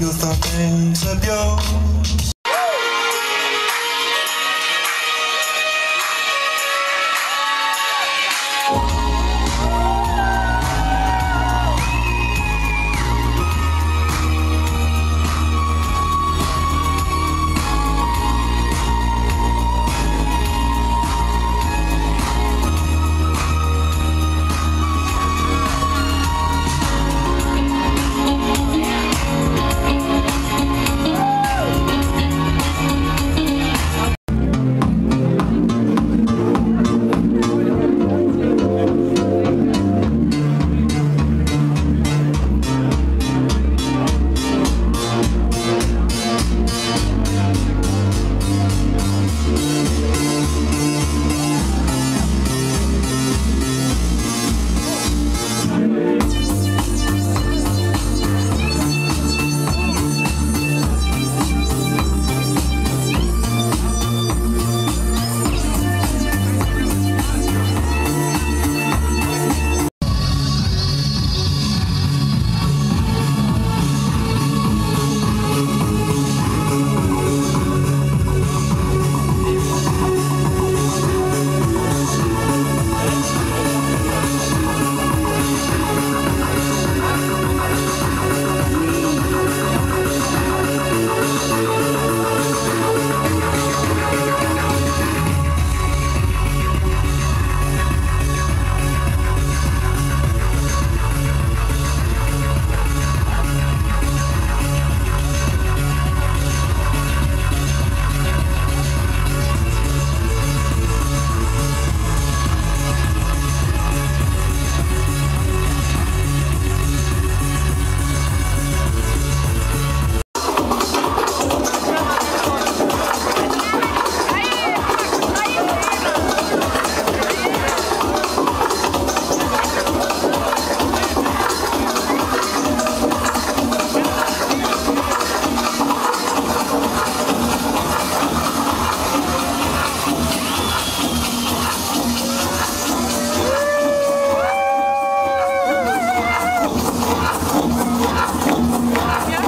you're friends of yours. Gracias.